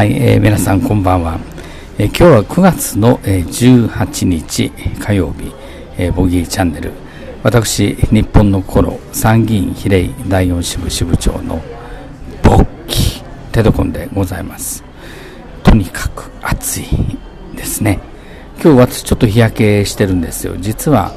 はい、えー、皆さんこんばんは、えー、今日は9月の、えー、18日火曜日、えー、ボギーチャンネル。私日本の頃参議院比例第4支部支部長のボッキーテドコンでございます。とにかく暑いですね。今日私ちょっと日焼けしてるんですよ。実は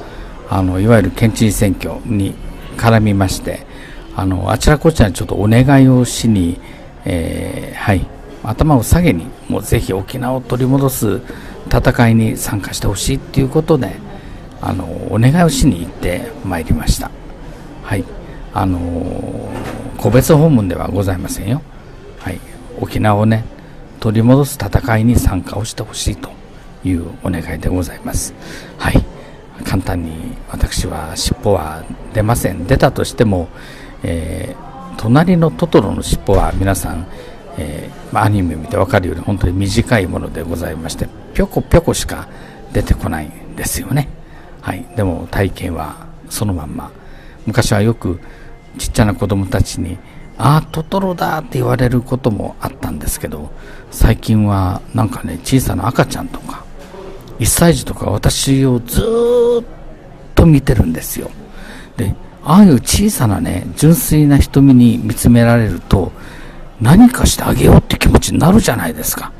あのいわゆる県知事選挙に絡みましてあのあちらこちらにちょっとお願いをしに、えー、はい頭を下げにもうぜひ沖縄を取り戻す戦いに参加してほしいっていうことであのお願いをしに行ってまいりました。はい。あの個別訪問ではございませんよ。はい。沖縄をね取り戻す戦いに参加をしてほしいというお願いでございます。はい。簡単に私は尻尾は出ません。出たとしても、えー、隣のトトロの尻尾は皆さんえー、アニメ見て分かるように本当に短いものでございましてぴょこぴょこしか出てこないんですよね、はい、でも体験はそのまんま。昔はよくちっちゃな子供たちに「ああトトロだ」って言われることもあったんですけど最近はなんかね小さな赤ちゃんとか1歳児とか私をずっと見てるんですよ。でああいう小さなね純粋な瞳に見つめられると何かしてあげようって気持ちになるじゃないですか。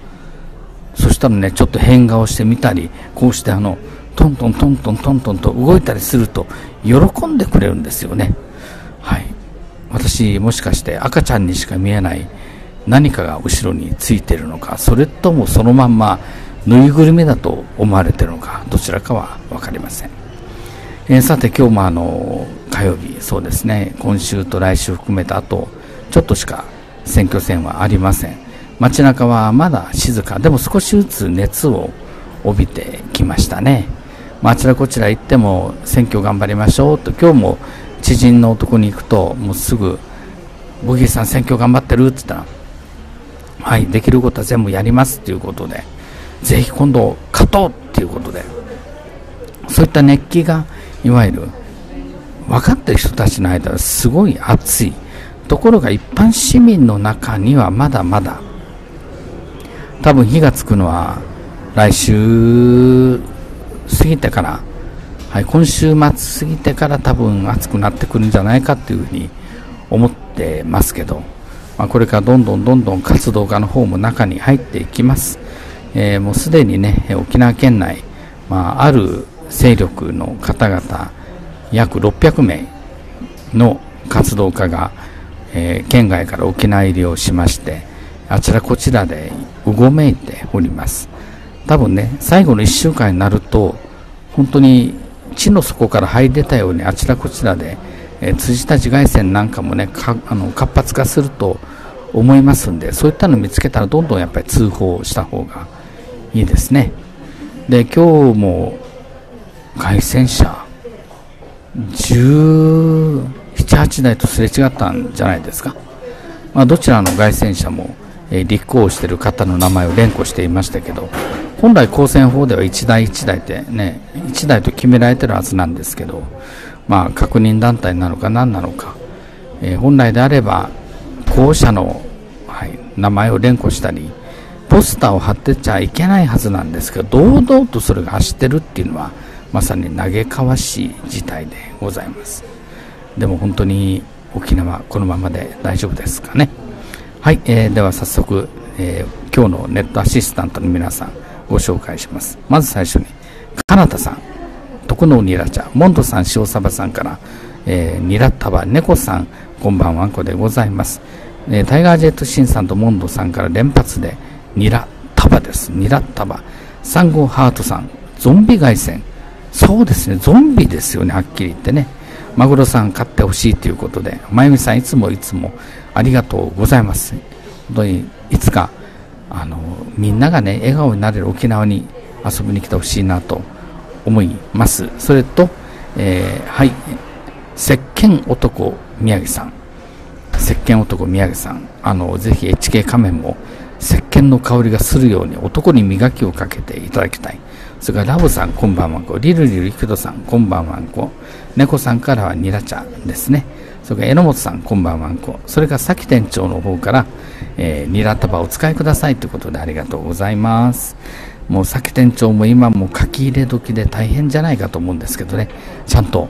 そしたらね、ちょっと変顔してみたり、こうしてあの、トントントントントントンと動いたりすると、喜んでくれるんですよね。はい。私、もしかして赤ちゃんにしか見えない何かが後ろについてるのか、それともそのまんまぬいぐるみだと思われてるのか、どちらかは分かりません。え、さて今日もあの、火曜日、そうですね、今週と来週含めた後、ちょっとしか選挙戦はありません。街中はまだ静か。でも少しずつ熱を帯びてきましたね、まあ、ちらこちら行っても選挙頑張りましょうと今日も知人の男に行くともうすぐ「ボギーさん選挙頑張ってる?」って言ったら「はいできることは全部やります」ということでぜひ今度勝とうっていうことでそういった熱気がいわゆる分かってる人たちの間はすごい熱い。ところが一般市民の中にはまだまだ多分火がつくのは来週過ぎてから、はい、今週末過ぎてから多分暑くなってくるんじゃないかっていうふうに思ってますけど、まあ、これからどんどんどんどん活動家の方も中に入っていきます、えー、もうすでにね沖縄県内、まあ、ある勢力の方々約600名の活動家がえー、県外から沖縄入りをしましてあちらこちらでうごめいております。多分ね最後の1週間になると本当に地の底から這い出たようにあちらこちらで、えー、辻田紫外線なんかもねあの活発化すると思いますんでそういったの見つけたらどんどんやっぱり通報した方がいいですね。で今日も外線車10 78台とすれ違ったんじゃないですか、まあ、どちらの凱旋者も、えー、立候補している方の名前を連呼していましたけど本来公選法では1台1台ってね1台と決められてるはずなんですけどまあ確認団体なのか何なのか、えー、本来であれば候補者の、はい、名前を連呼したりポスターを貼ってちゃいけないはずなんですけど堂々とそれが走ってるっていうのはまさに嘆かわしい事態でございます。でも本当に沖縄このままで大丈夫ですかね。はい、えー、では早速、えー、今日のネットアシスタントの皆さんご紹介します。まず最初にかなたさん。徳野ニラ茶。モンドさん塩サバさんから、えー、ニラタバ猫さん。こんばんはんこでございます、えー、タイガージェットシンさんとモンドさんから連発でニラタバです。ニラタバ。サンゴハートさん。ゾンビ凱旋。そうですねゾンビですよねはっきり言ってね。マグロさん買ってほしいということで、まゆみさんいつもいつもありがとうございます。本当にいつかあのみんながね笑顔になれる沖縄に遊びに来てほしいなと思います。それと、えー、はい、石鹸男宮城さん、石鹸男宮城さん、あのぜひ HK 仮面も石鹸の香りがするように男に磨きをかけていただきたい。それからラボさん、こんばんはんこ。リルリルキドさん、こんばんはんこ。猫さんからはニラ茶ですね。それから榎本さん、こんばんはんこ。それからさき店長の方から、えー、ニラ束お使いくださいということでありがとうございます。もうさき店長も今も書き入れ時で大変じゃないかと思うんですけどね、ちゃんと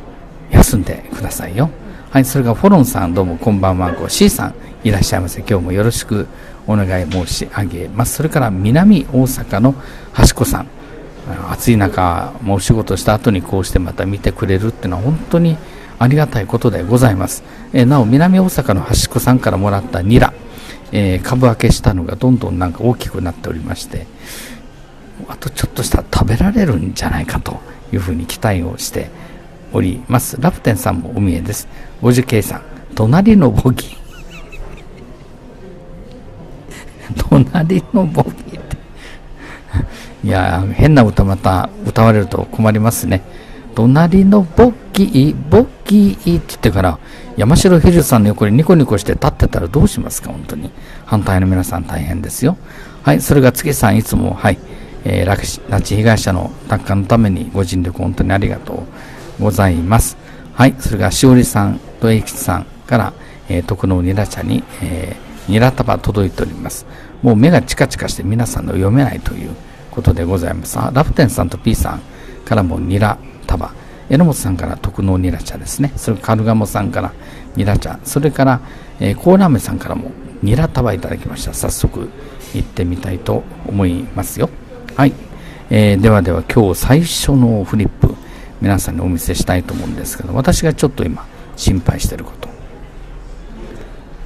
休んでくださいよ。はい、それからフォロンさんどうもこんばんはんこ。C さんいらっしゃいませ。今日もよろしくお願い申し上げます。それから南大阪の橋子さん。暑い中、もうお仕事した後にこうしてまた見てくれるっていうのは本当にありがたいことでございます。えなお、南大阪の端っこさんからもらったニラ、えー、株分けしたのがどんどんなんか大きくなっておりまして、あとちょっとしたら食べられるんじゃないかというふうに期待をしております。ラプテンさんもお見えです。五十慶さん、隣のボギー。隣のボギーって。いや、変な歌また歌われると困りますね。隣のボッキー、ボッキーって言ってから、山城ヒルさんの横にニコニコして立ってたらどうしますか、本当に。反対の皆さん大変ですよ。はい、それが月さんいつも、はい、えー、拉致被害者の奪還のためにご尽力本当にありがとうございます。はい、それがしおりさんとえきさんから、えー、徳のニラ茶に、えニラ束届いております。もう目がチカチカして皆さんの読めないということでございます。あラフテンさんと P さんからもニラ束。榎本さんから特納ニラ茶ですね。それからカルガモさんからニラ茶。それから、え、コーラメさんからもニラ束いただきました。早速行ってみたいと思いますよ。はい、えー、ではでは今日最初のフリップ皆さんにお見せしたいと思うんですけど私がちょっと今心配してること。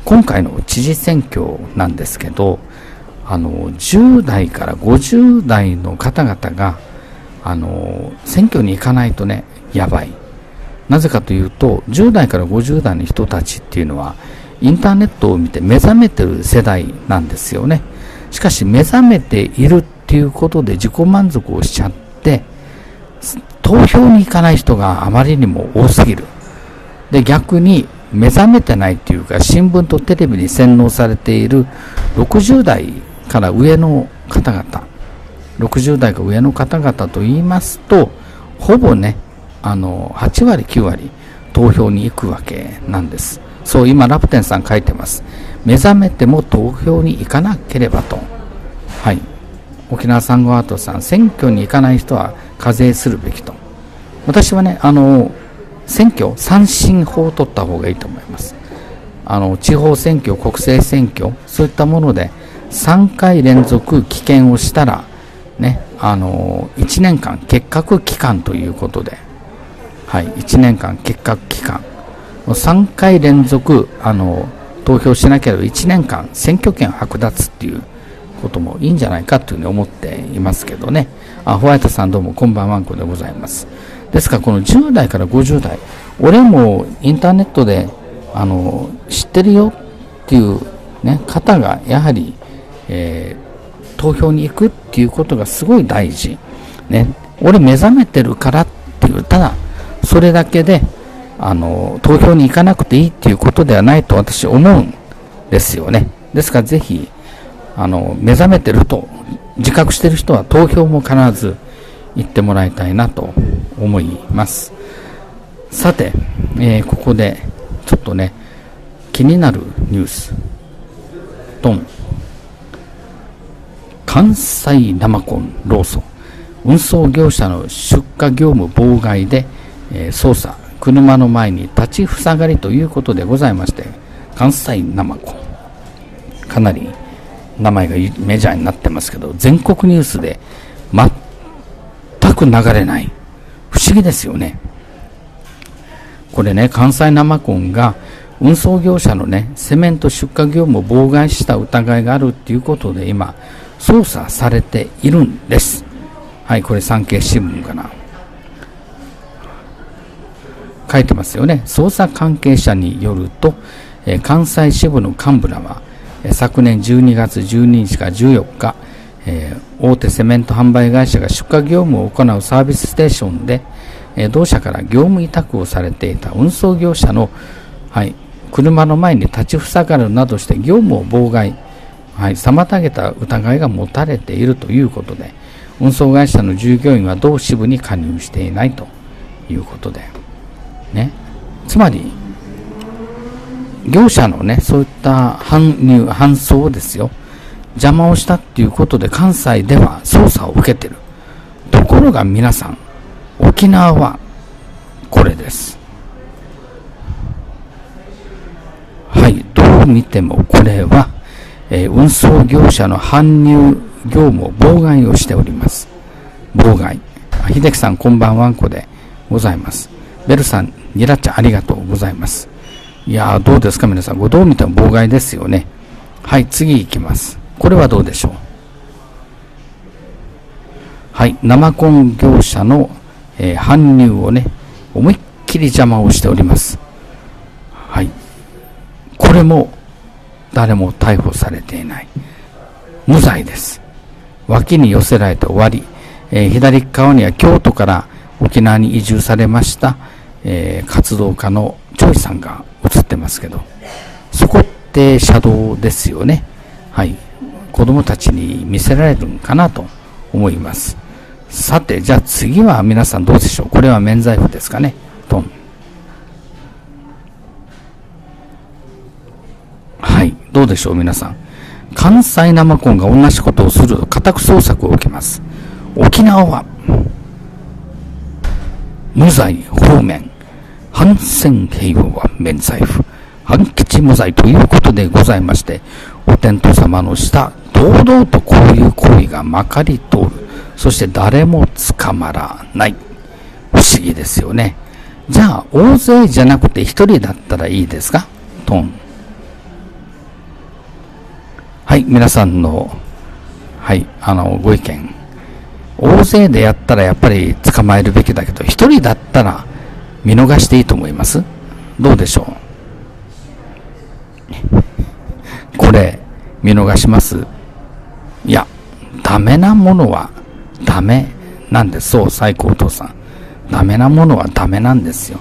今回の知事選挙なんですけどあの10代から50代の方々があの選挙に行かないとねやばい。なぜかというと10代から50代の人たちっていうのはインターネットを見て目覚めてる世代なんですよね。しかし目覚めているっていうことで自己満足をしちゃって投票に行かない人があまりにも多すぎる。で逆に目覚めてないっていうか新聞とテレビに洗脳されている60代から上の方々60代か上の方々と言いますとほぼねあの8割9割投票に行くわけなんです。そう今ラプテンさん書いてます。目覚めても投票に行かなければと。はい。沖縄産後アートさん選挙に行かない人は課税するべきと。私はねあの選挙三審法を取った方がいいと思いますあの地方選挙国政選挙そういったもので3回連続棄権をしたらね、あの1年間結核期間ということで、はい、1年間結核期間、3回連続あの投票しなければ1年間選挙権剥奪っていうこともいいんじゃないかというふうに思っていますけどね。あ、ホワイトさんどうもこんばんはんこでございます。ですからこの10代から50代、俺もインターネットであの知ってるよっていう、ね、方がやはり、えー投票に行くっていうことがすごい大事。ね、俺目覚めてるからっていう、ただ、それだけで、あの、投票に行かなくていいっていうことではないと私思うんですよね。ですからぜひ、あの、目覚めてると自覚してる人は投票も必ず行ってもらいたいなと思います。さて、えー、ここでちょっとね、気になるニュース。ドン。関西生コンローソン運送業者の出荷業務妨害で、えー、捜査車の前に立ちふさがりということでございまして関西生コンかなり名前がメジャーになってますけど全国ニュースで全く流れない不思議ですよねこれね関西生コンが運送業者のねセメント出荷業務を妨害した疑いがあるっていうことで今操作されているんです。はい、これ産経新聞かな。書いてますよね。捜査関係者によると、え関西支部の幹部らは、昨年12月12日から14日、え、大手セメント販売会社が出荷業務を行うサービスステーションで、え、同社から業務委託をされていた運送業者の、はい、車の前に立ちふさがるなどして業務を妨害、はい、妨げた疑いが持たれているということで、運送会社の従業員は同支部に加入していないということで、ね、つまり、業者のね、そういった搬入、搬送ですよ。邪魔をしたっていうことで関西では捜査を受けてる。ところが皆さん、沖縄はこれです。はい、どう見てもこれは、えー、運送業者の搬入業務を妨害をしております。妨害。秀樹さんこんばんはんこでございます。ベルさん、ニラちゃんありがとうございます。いやー、どうですか皆さん。どう見ても妨害ですよね。はい、次行きます。これはどうでしょう？はい、生コン業者の、えー、搬入をね、思いっきり邪魔をしております。はい。これも誰も逮捕されていない。無罪です。脇に寄せられて終わり、えー、左側には京都から沖縄に移住されました、えー、活動家のチョイさんが映ってますけど、そこって車道ですよね。はい。子供たちに見せられるんかなと思います。さて、じゃあ次は皆さんどうでしょう？これは免罪符ですかね？トン。はい。どうでしょう皆さん。関西生コンが同じことをすると家宅捜索を受けます。沖縄は、無罪方面、反戦平和は免罪符、反吉無罪ということでございまして、お天道様の下、堂々とこういう行為がまかり通る。そして誰も捕まらない。不思議ですよね。じゃあ、大勢じゃなくて一人だったらいいですか？トン。はい、皆さんの、はい、あの、ご意見。大勢でやったらやっぱり捕まえるべきだけど、一人だったら見逃していいと思います？どうでしょう？これ、見逃しますいや、ダメなものはダメなんです。そう、最高お父さん。ダメなものはダメなんですよ。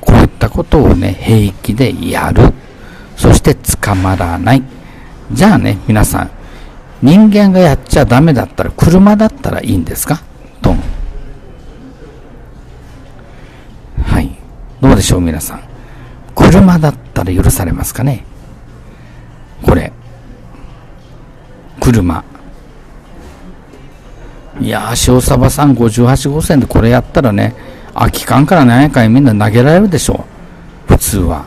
こういったことをね、平気でやる。そして捕まらない。じゃあね、皆さん、人間がやっちゃダメだったら、車だったらいいんですか？と。はい。どうでしょう、皆さん。車だったら許されますかね？これ。車。いやー、塩サバさん58号線でこれやったらね、空き缶から何やかんみんな投げられるでしょ。普通は。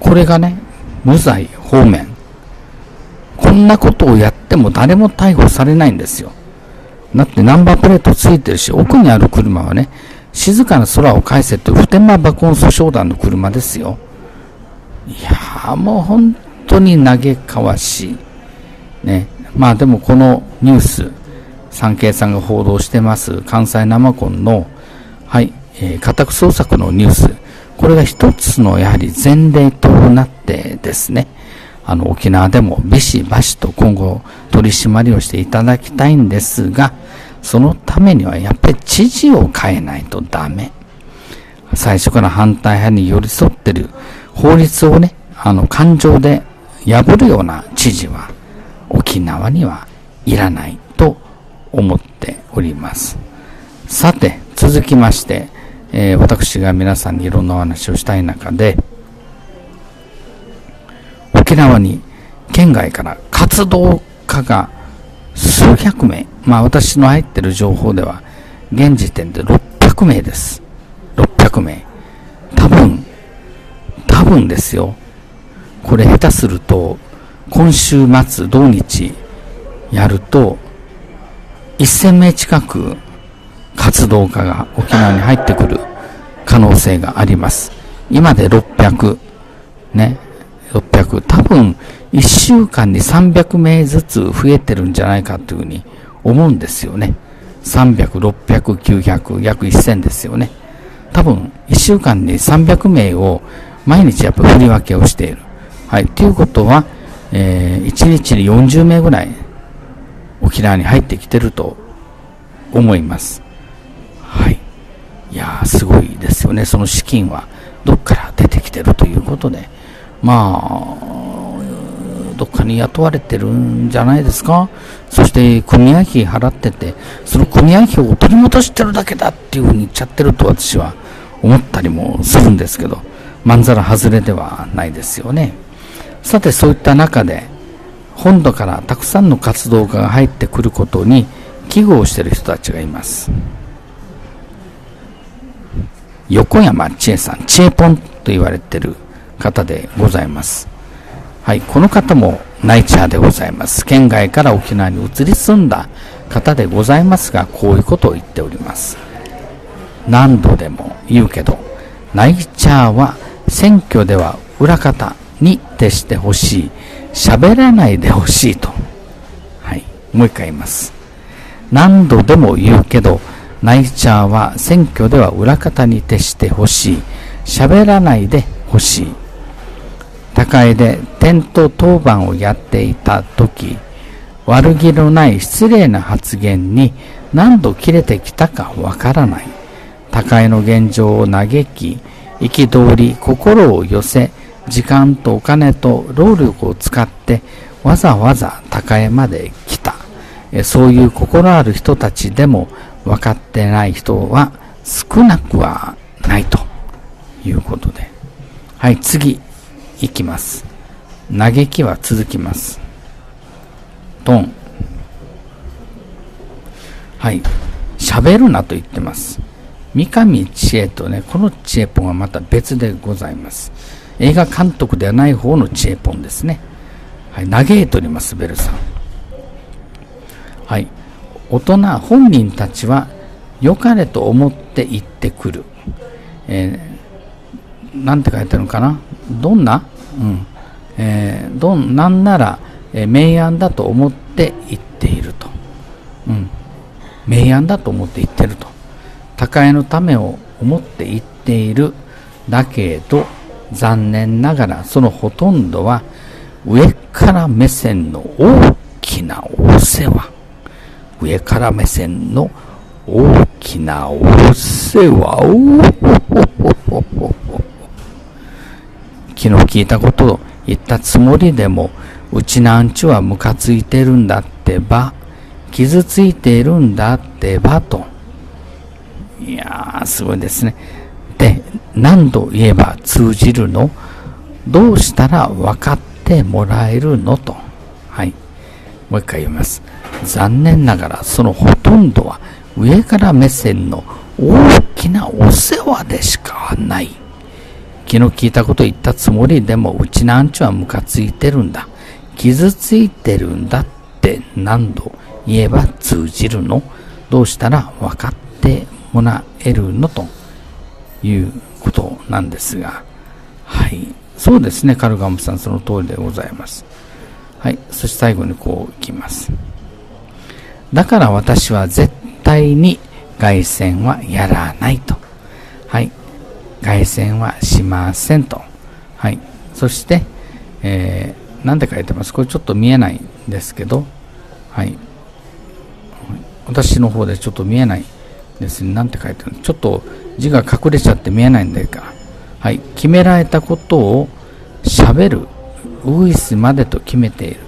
これがね、無罪方面。こんなことをやっても誰も逮捕されないんですよ。だってナンバープレートついてるし、奥にある車はね、静かな空を返せって普天間爆音訴訟団の車ですよ。いやーもう本当に嘆かわしい。ね。まあでもこのニュース、産経さんが報道してます関西生コンの、はい、えー、家宅捜索のニュース、これが一つのやはり前例となってですね、あの沖縄でもビシバシと今後取り締まりをしていただきたいんですが、そのためにはやっぱり知事を変えないとダメ。最初から反対派に寄り添ってる法律をね、あの感情で破るような知事は沖縄にはいらないと思っております。さて、続きまして、えー、私が皆さんにいろんなお話をしたい中で、沖縄に県外から活動家が数百名、まあ私の入ってる情報では、現時点で600名です。600名。多分、多分ですよ。これ下手すると、今週末、土日やると、1000名近く活動家が沖縄に入ってくる可能性があります。今で600、ね、600、多分1週間に300名ずつ増えてるんじゃないかというふうに思うんですよね。300、600、900、約1000ですよね。多分1週間に300名を毎日やっぱ振り分けをしている。はい。ということは、えー、1日に40名ぐらい沖縄に入ってきてると思います。はい。いやー、すごいですよね。その資金はどっから出てきてるということで、まあ、どっかに雇われてるんじゃないですか。そして組合費払ってて、その組合費を取り戻してるだけだっていうふうに言っちゃってると私は思ったりもするんですけど、まんざら外れではないですよね。さてそういった中で本土からたくさんの活動家が入ってくることに危惧をしている人たちがいます。横山千恵さん、千恵ポンと言われている方でございます。はい、この方もナイチャーでございます。県外から沖縄に移り住んだ方でございますが、こういうことを言っております。何度でも言うけど、ナイチャーは選挙では裏方に徹してほしい。喋らないでほしいと。はい、もう一回言います。何度でも言うけど、ナイチャーは選挙では裏方に徹してほしい。喋らないでほしい。高江でテント当番をやっていた時、悪気のない失礼な発言に何度切れてきたかわからない。高江の現状を嘆き、憤り、心を寄せ、時間とお金と労力を使ってわざわざ高江まで来た。そういう心ある人たちでも分かってない人は少なくはないということで。はい、次、いきます。嘆きは続きます。トン。はい、喋るなと言ってます。三上知恵とね、この知恵ポンはまた別でございます。映画監督ではない方の知恵ポンですね。はい、嘆いております、ベルさん。はい、大人本人たちは良かれと思って言ってくる。えー、なんて書いてあるのかな？どんな、うんえー、どんなんなら、えー、明暗だと思って言っていると。うん、明暗だと思って言ってると。高江のためを思って言っている。だけど、残念ながらそのほとんどは上から目線の大きなお世話。上から目線の大きなお世話を昨日聞いたことを言ったつもりでもうちなんちはムカついてるんだってば傷ついているんだってばといやーすごいですねで何度言えば通じるの？どうしたら分かってもらえるのと。はい。もう一回読みます。残念ながらそのほとんどは上から目線の大きなお世話でしかない。昨日聞いたこと言ったつもりでもうちなんちはムカついてるんだ。傷ついてるんだって何度言えば通じるの？どうしたら分かってもらえるのということなんですが。はい。そうですね、カルガムさん、その通りでございます。はい。そして最後にこういきます。だから私は絶対に凱旋はやらないと。はい。凱旋はしませんと。はい。そして、えー、なんて書いてます？これちょっと見えないんですけど、はい。私の方でちょっと見えないですね。なんて書いてるちょっと字が隠れちゃって見えないんだか。はい。決められたことを喋る。ウイスまでと決めている。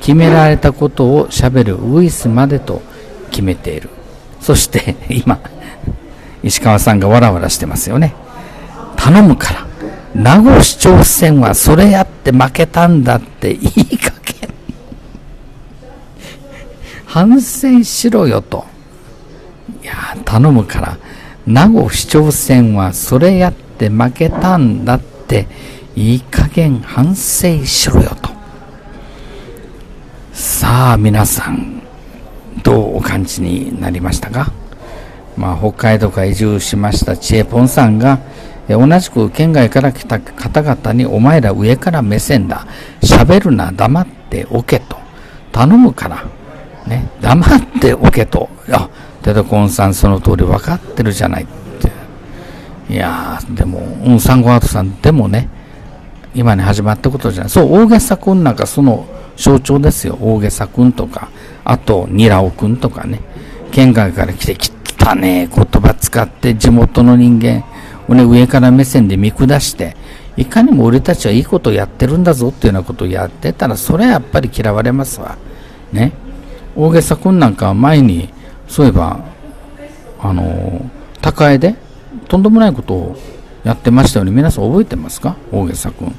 決められたことをしゃべるウイスまでと決めているそして 今石川さんがわらわらしてますよね頼むから名護市長選はそれやって負けたんだっていい加減反省しろよといや頼むから名護市長選はそれやって負けたんだっていい加減反省しろよと。さあ皆さんどうお感じになりましたか、まあ、北海道から移住しましたチエポンさんが同じく県外から来た方々にお前ら上から目線だ。喋るな黙っておけと。頼むから。ね黙っておけと。いやテトコンさんその通り分かってるじゃないっていやでもうんサンゴアートさんでもね今に始まったことじゃないそう大げさくんなんかその象徴ですよ。大げさくんとか、あと、ニラオくんとかね。県外から来て、汚ね言葉使って地元の人間をね、上から目線で見下して、いかにも俺たちはいいことをやってるんだぞっていうようなことをやってたら、それはやっぱり嫌われますわ。ね。大げさくんなんかは前に、そういえば、あの、高江で、とんでもないことをやってましたよね。皆さん覚えてますか？大げさくん。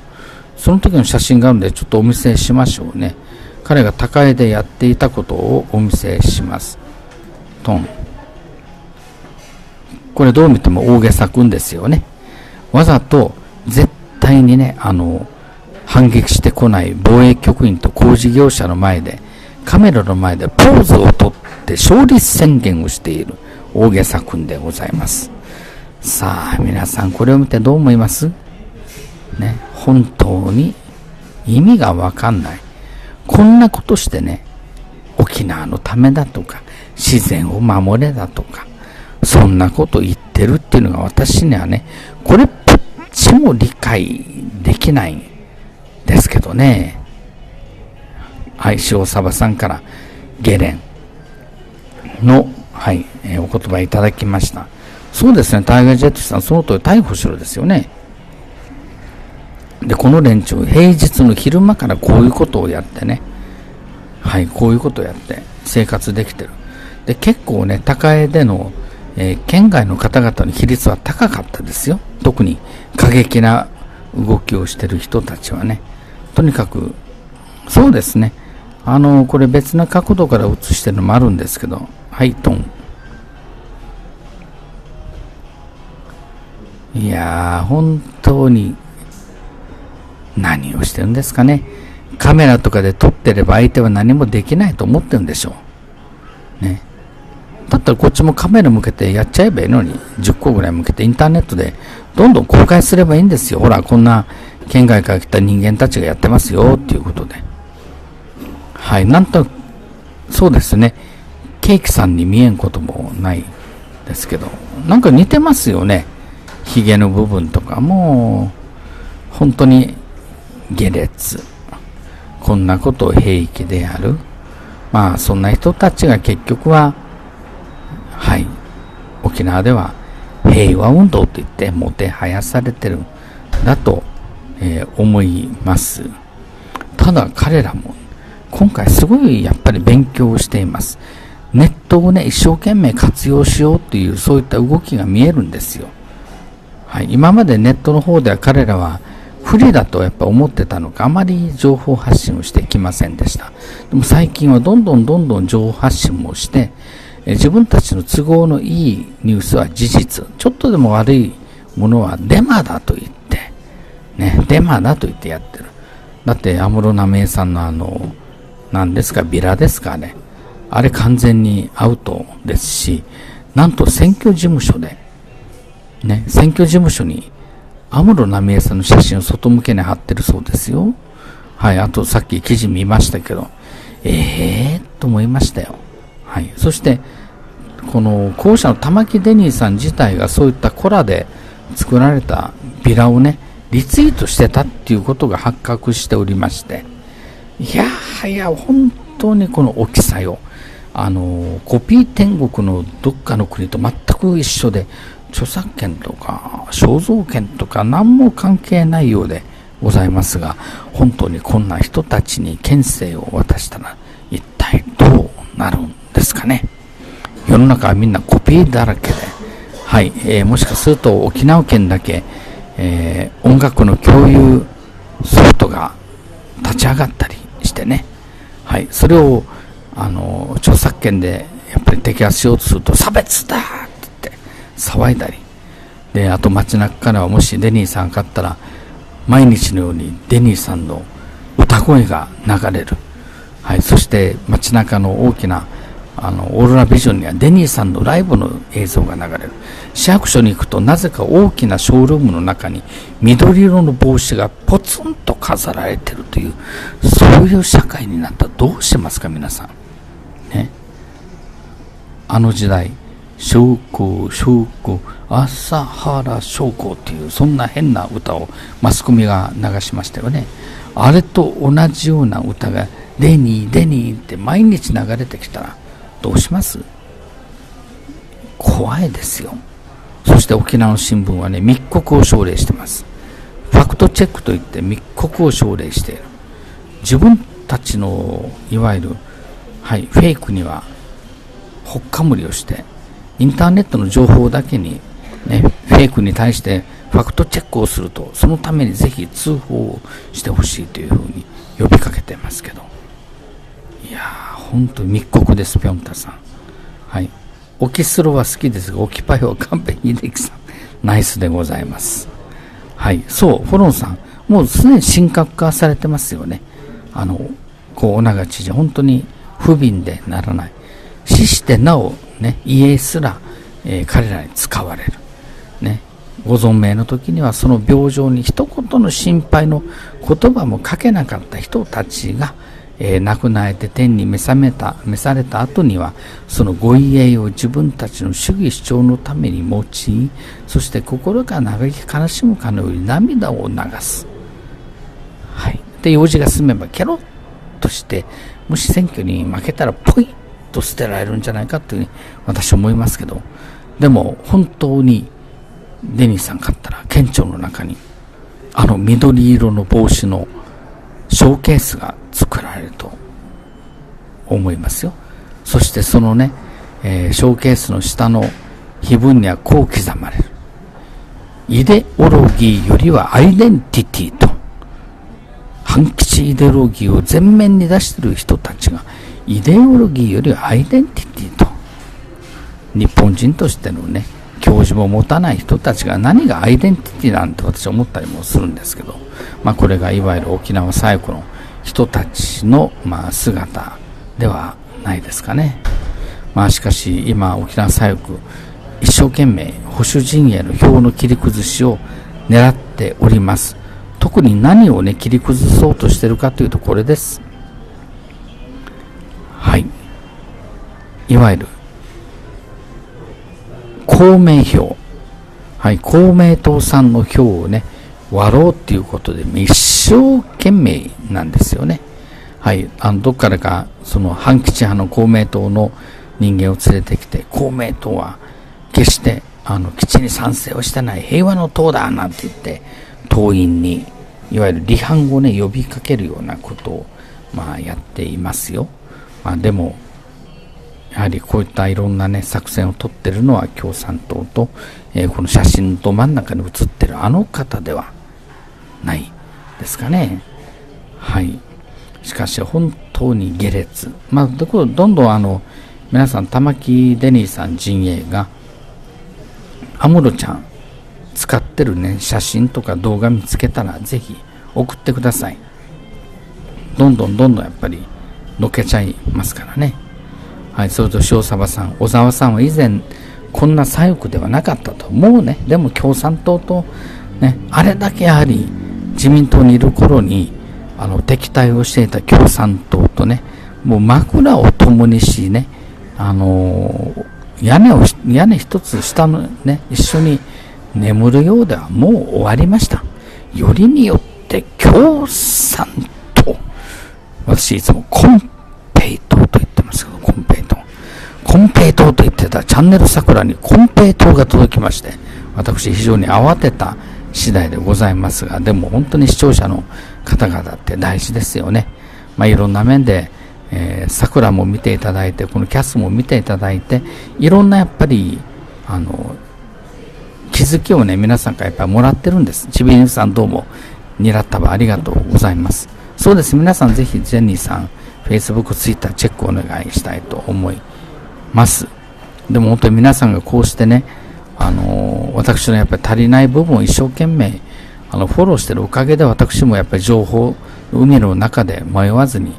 その時の写真があるんで、ちょっとお見せしましょうね。彼が高江でやっていたことをお見せします。トン。これどう見ても大げさくんですよね。わざと絶対にね、あの、反撃してこない防衛局員と工事業者の前で、カメラの前でポーズをとって勝利宣言をしている大げさくんでございます。さあ、皆さんこれを見てどう思います？ね、本当に意味がわかんない。こんなことしてね、沖縄のためだとか、自然を守れだとか、そんなこと言ってるっていうのが私にはね、これっぽっちも理解できないんですけどね。はい、塩サバさんからゲレンの、はい、えー、お言葉いただきました。そうですね、タイガー・ジェットさん、その通り逮捕しろですよね。で、この連中、平日の昼間からこういうことをやってね、はい、こういうことをやって生活できてる。で、結構ね、高江での、えー、県外の方々の比率は高かったですよ。特に過激な動きをしてる人たちはね。とにかく、そうですね。あの、これ別な角度から映してるのもあるんですけど、はい、トン。いやー、本当に、何をしてるんですかね。カメラとかで撮ってれば相手は何もできないと思ってるんでしょう。ね。だったらこっちもカメラ向けてやっちゃえばいいのに、10個ぐらい向けてインターネットでどんどん公開すればいいんですよ。ほら、こんな県外から来た人間たちがやってますよっていうことで。はい、なんと、そうですね。ケーキさんに見えんこともないですけど、なんか似てますよね。ヒゲの部分とかも、本当に下劣。こんなことを平気でやる。まあ、そんな人たちが結局は、はい、沖縄では平和運動といってもてはやされてるんだとえー、思います。ただ彼らも今回すごいやっぱり勉強しています。ネットをね、一生懸命活用しようというそういった動きが見えるんですよ。はい、今までネットの方では彼らは不利だとやっぱ思ってたのかあまり情報発信をしてきませんでした。でも最近はどんどんどんどん情報発信もして、自分たちの都合のいいニュースは事実、ちょっとでも悪いものはデマだと言って、ね、デマだと言ってやってる。だって、安室奈美恵さんのあの、何ですか、ビラですかね。あれ完全にアウトですし、なんと選挙事務所で、ね、選挙事務所に安室奈美恵さんの写真を外向けに貼ってるそうですよ。はい、あとさっき記事見ましたけど、ええー、と思いましたよ。はい。そして、この校舎の玉木デニーさん自体がそういったコラで作られたビラをね、リツイートしてたっていうことが発覚しておりまして、いやはや、本当にこの大きさよ。あの、コピー天国のどっかの国と全く一緒で、著作権とか肖像権とか何も関係ないようでございますが、本当にこんな人たちに県政を渡したら一体どうなるんですかね？世の中はみんなコピーだらけで、はい、えー、もしかすると沖縄県だけえー、音楽の共有ソフトが立ち上がったりしてね、はい、それをあの著作権でやっぱり摘発しようとすると差別だって言って騒いだり。であと街中からはもしデニーさん買ったら毎日のようにデニーさんの歌声が流れる、はい、そして街中の大きなあのオーロラビジョンにはデニーさんのライブの映像が流れる。市役所に行くとなぜか大きなショールームの中に緑色の帽子がポツンと飾られてるというそういう社会になった。らどうしますか皆さん。あの時代将校将校朝原将校っていうそんな変な歌をマスコミが流しましたよねあれと同じような歌がデニーデニーって毎日流れてきたらどうします？怖いですよ。そして沖縄の新聞はね、密告を奨励してます。ファクトチェックといって密告を奨励している。自分たちの、いわゆる、はい、フェイクには、ほっかむりをして、インターネットの情報だけに、ね、フェイクに対してファクトチェックをすると、そのためにぜひ通報をしてほしいというふうに呼びかけてますけど。いやー、本当に密告です、ぴょんたさん。はい。オキスロは好きですが、オキパイは完璧秀樹さん。ナイスでございます。はい。そう、フォロンさん。もうすでに神格化されてますよね。あの、こう、お長知事、本当に不憫でならない。死してなお、ね、家すら、えー、彼らに使われる。ね。ご存命の時にはその病状に一言の心配の言葉もかけなかった人たちが、えー、亡くなって天に召さめた召された後にはそのご遺影を自分たちの主義主張のために用いそして心から嘆き悲しむかのように涙を流す。はい、で用事が済めばケロッとしてもし選挙に負けたらポイッと捨てられるんじゃないかという私は思いますけどでも本当にデニーさん買ったら県庁の中にあの緑色の帽子のショーケースが作られると思いますよ。そしてそのね、えー、ショーケースの下の碑文にはこう刻まれる。イデオロギーよりはアイデンティティと。反吉イデオロギーを前面に出している人たちがイデオロギーよりアイデンティティと日本人としてのね教授も持たない人たちが何がアイデンティティなんて私は思ったりもするんですけど、まあ、これがいわゆる沖縄最古の人たちの、ま、姿ではないですかね。まあ、しかし今沖縄左翼一生懸命保守陣営の票の切り崩しを狙っております。特に何をね切り崩そうとしてるかというとこれです。はい。いわゆる公明票。はい、公明党さんの票をね、割ろうっていうことで、一生懸命なんですよね。はい、あの、どっからか、その反基地派の公明党の人間を連れてきて、公明党は決して、あの、基地に賛成をしてない平和の党だなんて言って、党員に、いわゆる離反をね、呼びかけるようなことを、まあ、やっていますよ。まあ、でも、やはりこういったいろんなね、作戦を取ってるのは共産党と、えー、この写真と真ん中に写ってるあの方ではないですかね。はい。しかし本当に下劣。まあ、どんどんあの、皆さん、玉木デニーさん陣営が、アムロちゃん使ってるね、写真とか動画見つけたら、ぜひ送ってください。どんどんどんどんやっぱり、のけちゃいますからね。はい、それと塩沢さん、小沢さんは以前、こんな左翼ではなかったと。もうね、でも共産党と、ね、あれだけやはり自民党にいる頃に、あの、敵対をしていた共産党とね、もう枕を共にしね、あの屋根を、屋根一つ下のね、一緒に眠るようではもう終わりました。よりによって共産党。私いつもコンペイ党と言ってますけど、コンペイ党。コンペイ党と言ってたチャンネル桜にコンペイ党が届きまして、私非常に慌てた次第でございますが、でも本当に視聴者の方々って大事ですよね。まあ、いろんな面で、えー、桜も見ていただいて、このキャスも見ていただいて、いろんなやっぱり、あの、気づきをね、皆さんからやっぱりもらってるんです。ちびにさんどうも、にらったばありがとうございます。そうです。皆さんぜひ、ジェニーさん、Facebook、Twitter チェックお願いしたいと思います。でも本当に皆さんがこうしてね、あの私のやっぱり足りない部分を一生懸命あのフォローしてるおかげで私もやっぱり情報海の中で迷わずに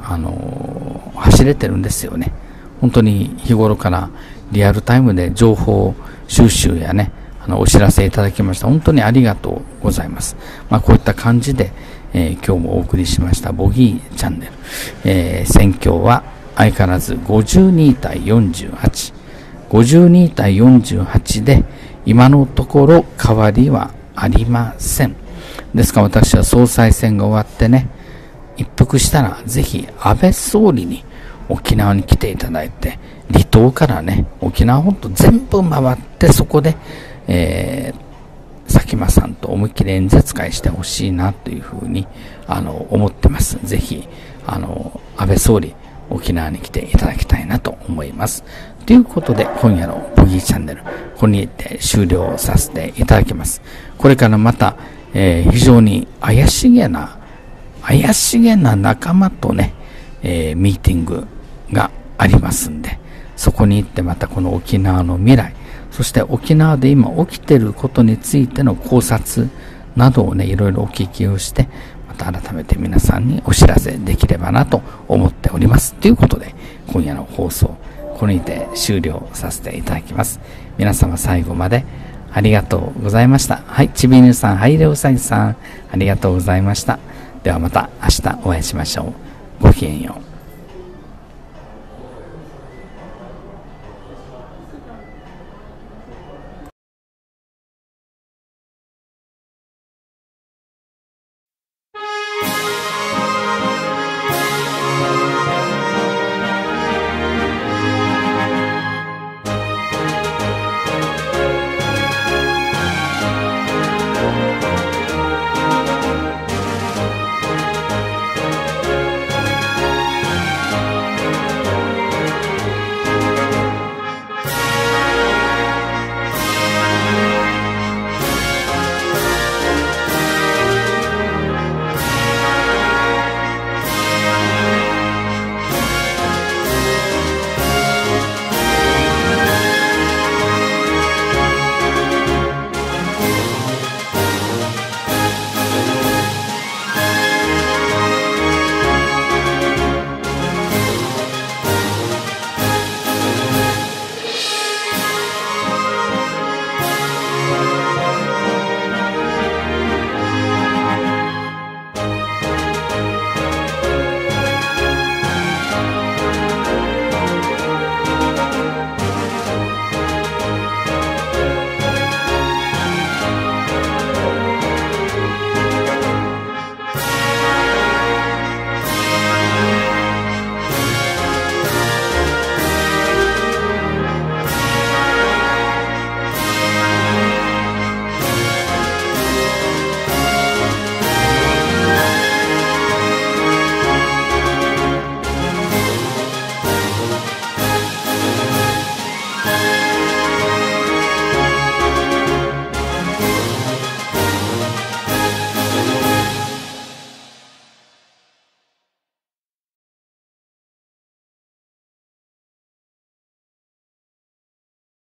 あの走れてるんですよね本当に日頃からリアルタイムで情報収集やねあのお知らせいただきました本当にありがとうございます、まあ、こういった感じで、えー、今日もお送りしましたボギーチャンネル、えー、選挙は相変わらず52対48 52対48で今のところ変わりはありません。ですから私は総裁選が終わってね、一服したらぜひ安倍総理に沖縄に来ていただいて、離島からね、沖縄本島全部回ってそこで、えー、さんと思いっきり演説会してほしいなというふうに、あの、思ってます。ぜひ、あの、安倍総理、沖縄に来ていただきたいなと思います。ということで、今夜のボギーチャンネル、ここに行って終了させていただきます。これからまた、えー、非常に怪しげな、怪しげな仲間とね、えー、ミーティングがありますんで、そこに行ってまたこの沖縄の未来、そして沖縄で今起きていることについての考察などをね、いろいろお聞きをして、また改めて皆さんにお知らせできればなと思っております。ということで、今夜の放送、これにて終了させていただきます。皆様最後までありがとうございました。はい、ちびぬさん、はいれうさぎさん、ありがとうございました。ではまた明日お会いしましょう。ごきげんよう。